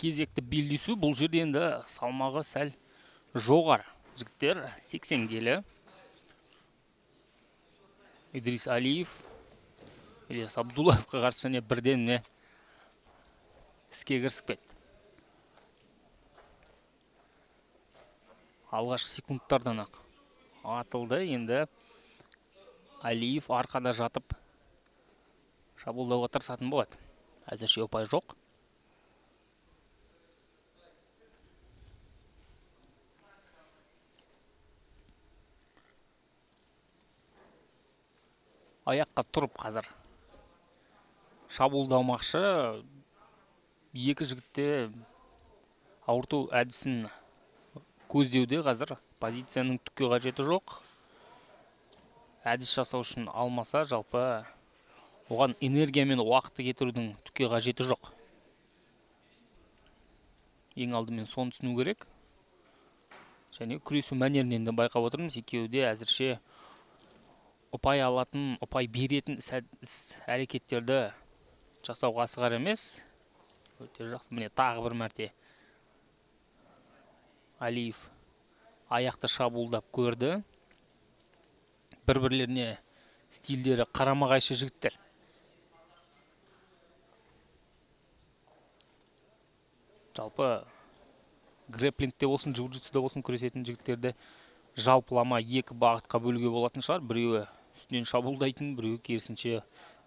кезекті белдесу бұл жерде енді салмағы сәл жоғары. Жігіттер 80 келі. Идрис алиев ильяс абдуллаевқа қарсы және бірден міне іске кірісіп кетті. Алғашқы секундтардан ақ атылды. Енді алиев арқада жатып шабуылдауға тырысатын болады. Әзірше ұпай жоқ. Аяққа тұрып қазір. Шабуылдамақшы. Екі жігіт те ауырту әдісін көздеуде қазір. Позицияның түкке қажеті жоқ. Әдіс жасау үшін алмаса жалпы оған энергия мен уақытты кетірудің түкке қажеті жоқ. Ең алдымен соны түсіну керек. Және күресу мәнерінен де байқап отырмыз. Екеуі де әзірше ұпай алатын ұпай беретін әрекеттерді жасауға асығар емес. Өте жақсы. Міне тағы бір мәрте. Алиев аяқты шабуылдап көрді. Бір бірлеріне стильдері қарама қайшы жігіттер. Жалпы грэплингте болсын джиу джитсуда болсын күресетін жігіттерді жалпылама екі бағытқа бөлуге болатын шығар. Біреуі үстінен шабуылдайтын біреуі керісінше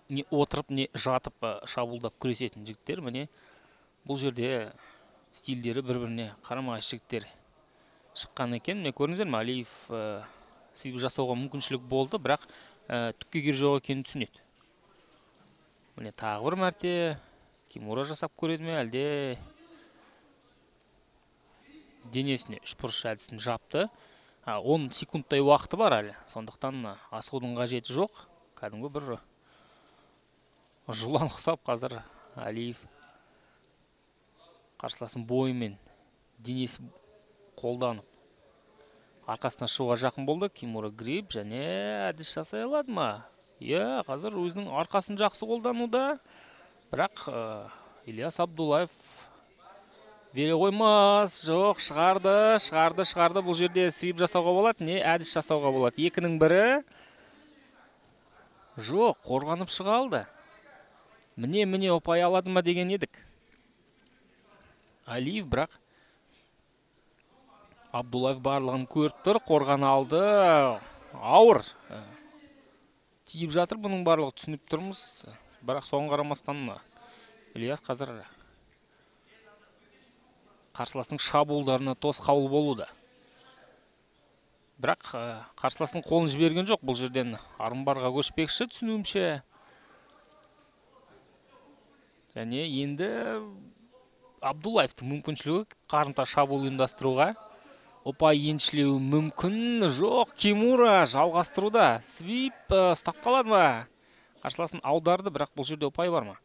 не отырып не жатып шабуылдап күресетін жігіттер. Міне бұл жерде стильдері бір біріне қарама қайшы жігіттер шыққан екен. Міне көрдіңіздер ме алиев ә, жасауға мүмкіншілік болды бірақ ә, түкке керегі жоқ екенін түсінеді. Міне тағы бір мәрте кимура жасап көреді ме әлде денесіне үшбұрыш әдісін жапты. Он секундтай уақыты бар әлі. Сондықтан асығудың қажеті жоқ. Кәдімгі бір жылан ұқсап қазір әлиев қарсыласын бойымен денесі қолданып арқасына шығуға жақын болды. Кимура гриб және әдіс жасай алады ма? Иә қазір өзінің арқасын жақсы қолдануда. Бірақ ильяс абдуллаев бере қоймас жоқ шығарды шығарды шығарды. Бұл жерде свип жасауға болады не әдіс жасауға болады? Екінің бірі жоқ қорғанып шыға алды. Міне міне ұпай алады ма деген едік. Алиев бірақ абдуллаев барлығын көріп тұр қорған алды. Ауыр. Тиіп жатыр бұның барлығы түсініп тұрмыз. Бірақ соған қарамастан ильяс қазір қарсыластың шабуылдарына тосқауыл болуда. Бірақ қарсыластың қолын жіберген жоқ бұл жерден. Армбарға көшпекші түсінуімше. Және енді абдуллаевтың мүмкіншілігі қарымта шабуыл ұйымдастыруға ұпай еншілеуі мүмкін жоқ. Кимура жалғастыруда. Свип ұстап қалады ма? Қарсыласын аударды бірақ бұл жерде ұпай бар ма?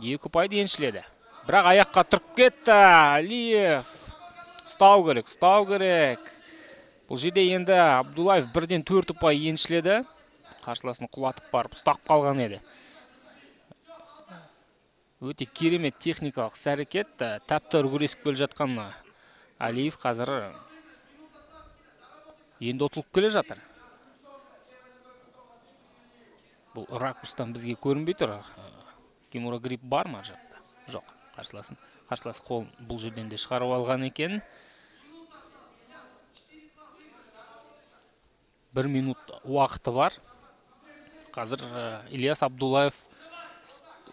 Екі ұпайды еншіледі. Бірақ аяққа тұрып кетті. Алиев. Ұстау керек ұстау керек. Бұл жерде енді абдуллаев бірден төрт ұпай еншіледі. Қарсыласын құлатып барып ұстап қалған еді. Өте керемет техникалық іс әрекет тәп күресіп келе жатқан алиев қазір енді ұтылып келе жатыр. Бұл ракурстан бізге көрінбей тұр кимура грипп бар ма? Жоқ. Қарсыласын. Қарсылас қолын бұл жерден де шығарып алған екен. Бір минут уақыты бар. Қазір ильяс абдуллаев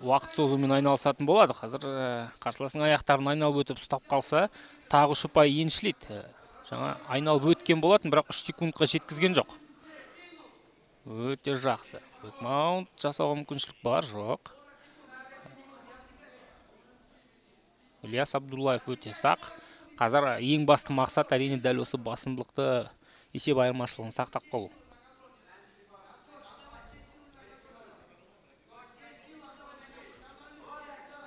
уақыт созумен айналысатын болады. Қазір қарсыласының аяқтарын айналып өтіп ұстап қалса тағы үш ұпай еншілейді жаңа айналып өткен болатын бірақ үш секундқа жеткізген жоқ. Өте жақсы. Маунт жасауға мүмкіншілік бар жоқ. Ильяс абдуллаев өте сақ. Қазір ең басты мақсат әрине дәл осы басымдылықты есеп айырмашылығын сақтап қалу.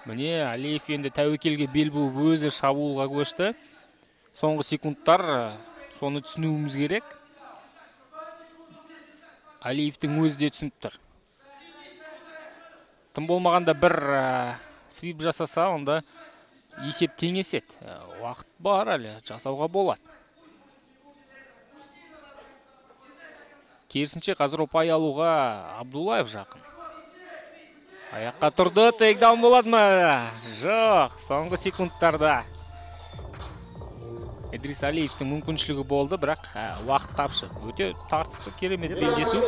Міне әлиев енді тәуекелге бел буып өзі шабуылға көшті. Соңғы секундтар соны түсінуіміз керек. Әлиевтің өзі де түсініп тұр. Тым болмағанда бір свип жасаса онда есеп теңеседі. Ә, уақыт бар әлі жасауға болады. Керісінше қазір ұпай алуға абдуллаев жақын. Аяққа тұрды тейкдаун болады ма? Жоқ соңғы секундтарда. Идрис алиевтің мүмкіншілігі болды бірақ ә, уақыт тапшы. Өте тартысты керемет белдесу